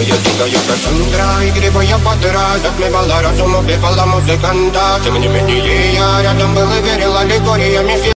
Моя дикая Кассандра, игривая подра Затмевала разум, убивала музыканта Тем не менее я рядом был и верил аллегориями